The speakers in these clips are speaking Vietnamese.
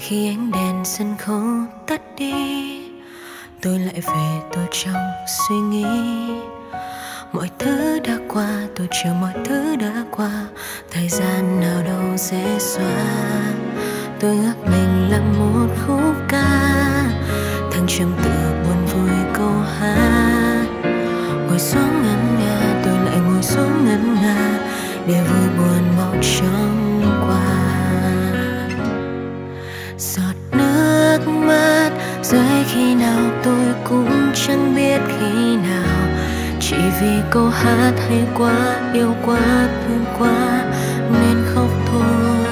khi ánh đèn sân khấu tắt đi, tôi lại về tôi trong suy nghĩ. Mọi thứ đã qua, tôi chờ mọi thứ đã qua. Thời gian nào đâu dễ xóa. Tôi ước mình làm một khúc ca. Thăng trầm tự buồn vui câu hát. Ngồi xuống ngân nga, tôi lại ngồi xuống ngân nga. Để vui buồn mau trong. Rơi khi nào tôi cũng chẳng biết khi nào. Chỉ vì câu hát hay quá, yêu quá, thương quá, nên khóc thôi.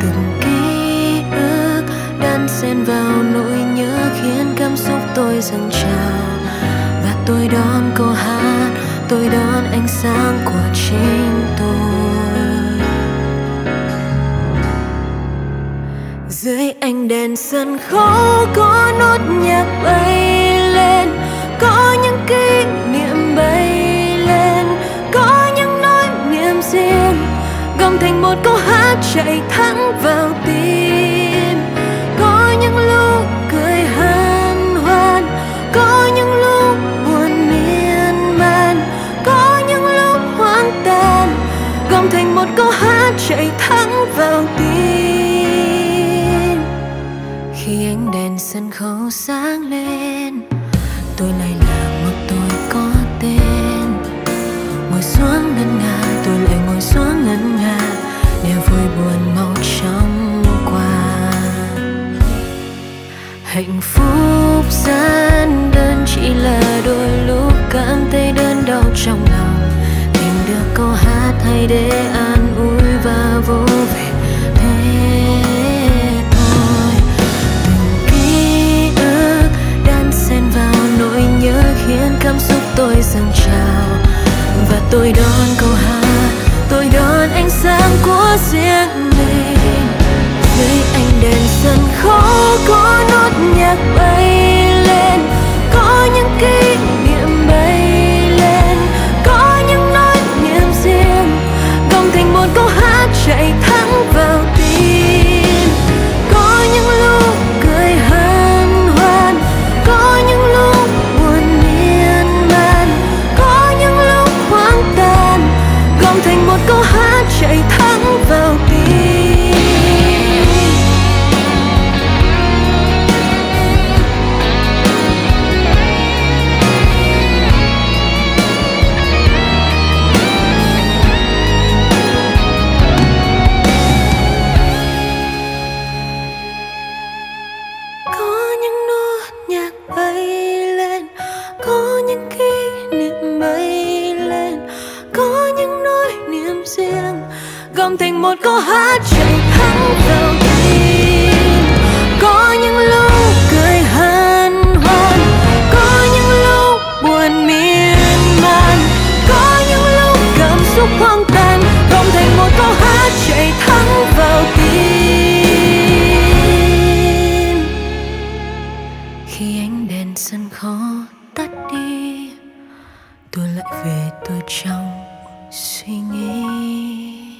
Từng ký ức đan xen vào nỗi nhớ khiến cảm xúc tôi dâng trào. Và tôi đón câu hát, tôi đón ánh sáng của chính tôi. Anh đèn sân khấu có nốt nhạc bay lên, có những kỷ niệm bay lên, có những nỗi niềm riêng. Gom thành một câu hát chạy thẳng vào tim. Có những lúc cười hân hoan, có những lúc buồn miên man, có những lúc hoang tàn. Gom thành một câu hát chạy thẳng vào tim. Đèn sân khấu sáng lên. Tôi lại là một tôi có tên. Ngồi xuống ngân nga, tôi lại ngồi xuống ngân nga. Để vui buồn mau chóng qua. Hạnh phúc gian đơn chỉ là đôi lúc cảm thấy đơn đau trong lòng. Tìm được câu hát hay để tôi đón câu hát, tôi đón ánh sáng của riêng mình. Dưới ánh đèn sân khấu có nốt nhạc bay lên, có những kỷ niệm bay lên, có những nỗi niềm riêng. Gồng thành một câu hát chạy có há chẳng thắng vào tim có những lúc cười hân hoan, có những lúc buồn miên man. Có những lúc cảm xúc hoang tàn gom thành một câu hát chạy thắng vào tim. Khi ánh đèn sân khấu tắt đi, tôi lại về tôi trong suy nghĩ.